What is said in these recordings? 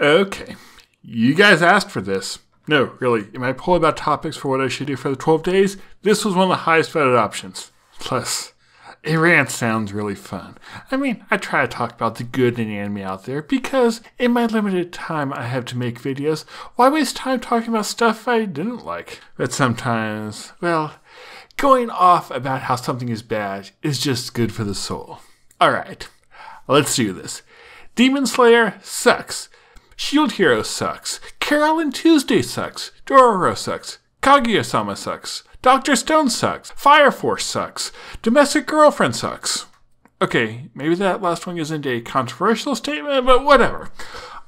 Okay, you guys asked for this. No, really, in my poll about topics for what I should do for the 12 days, this was one of the highest voted options. Plus, a rant sounds really fun. I mean, I try to talk about the good in anime out there because in my limited time I have to make videos, why waste time talking about stuff I didn't like? But sometimes, well, going off about how something is bad is just good for the soul. Alright, let's do this. Demon Slayer sucks. Shield Hero sucks. Carol and Tuesday sucks. Dororo sucks. Kaguya sama sucks. Dr. Stone sucks. Fire Force sucks. Domestic Girlfriend sucks. Okay, maybe that last one isn't a controversial statement, but whatever.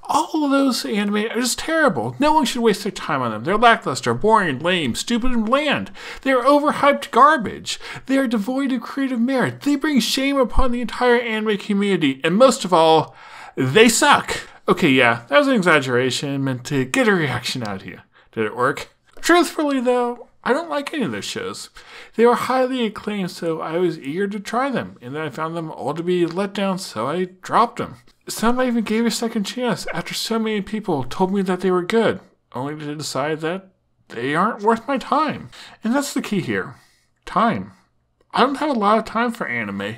All of those anime are just terrible. No one should waste their time on them. They're lackluster, boring, lame, stupid, and bland. They are overhyped garbage. They are devoid of creative merit. They bring shame upon the entire anime community. And most of all, they suck. Okay, yeah, that was an exaggeration meant to get a reaction out of you. Did it work? Truthfully, though, I don't like any of those shows. They were highly acclaimed, so I was eager to try them, and then I found them all to be let down, so I dropped them. Some I even gave a second chance after so many people told me that they were good, only to decide that they aren't worth my time. And that's the key here time. I don't have a lot of time for anime.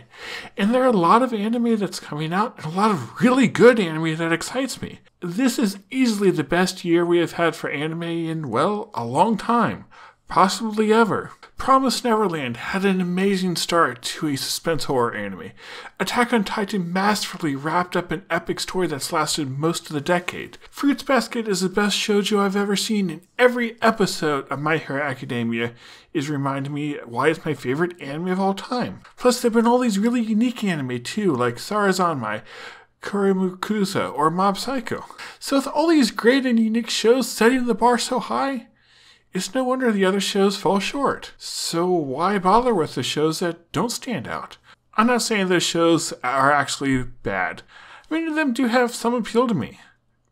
And there are a lot of anime that's coming out, and a lot of really good anime that excites me. This is easily the best year we have had for anime in, well, a long time. Possibly ever. Promise Neverland had an amazing start to a suspense horror anime. Attack on Titan masterfully wrapped up an epic story that's lasted most of the decade. Fruits Basket is the best shoujo I've ever seen, and every episode of My Hero Academia is reminding me why it's my favorite anime of all time. Plus, there have been all these really unique anime too, like Sarazanmai, Kurimukusa, or Mob Psycho. So with all these great and unique shows setting the bar so high, it's no wonder the other shows fall short. So why bother with the shows that don't stand out? I'm not saying those shows are actually bad. Many of them do have some appeal to me,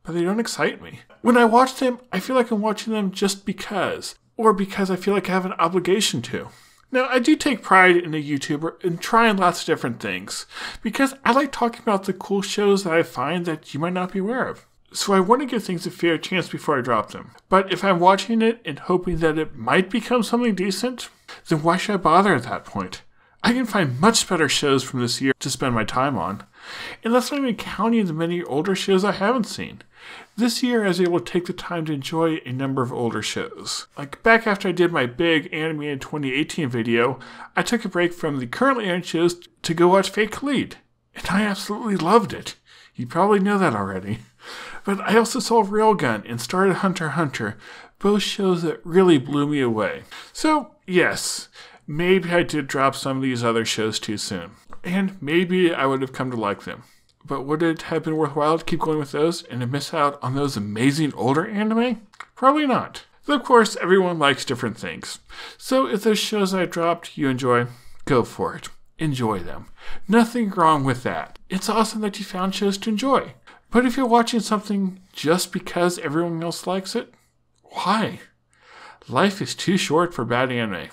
but they don't excite me. When I watch them, I feel like I'm watching them just because, or because I feel like I have an obligation to. Now, I do take pride in a YouTuber and trying lots of different things because I like talking about the cool shows that I find that you might not be aware of. So I want to give things a fair chance before I drop them. But if I'm watching it and hoping that it might become something decent, then why should I bother at that point? I can find much better shows from this year to spend my time on. And that's not even counting the many older shows I haven't seen. This year, I was able to take the time to enjoy a number of older shows. Like back after I did my big Anime in 2018 video, I took a break from the currently airing shows to go watch Fate Kaleid. And I absolutely loved it. You probably know that already. But I also saw Railgun and started Hunter Hunter, both shows that really blew me away. So, yes, maybe I did drop some of these other shows too soon. And maybe I would have come to like them. But would it have been worthwhile to keep going with those and to miss out on those amazing older anime? Probably not. But of course, everyone likes different things. So if those shows I dropped you enjoy, go for it. Enjoy them. Nothing wrong with that. It's awesome that you found shows to enjoy. But if you're watching something just because everyone else likes it, why? Life is too short for bad anime.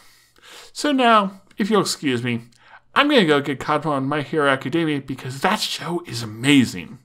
So now, if you'll excuse me, I'm gonna go get caught on My Hero Academia because that show is amazing.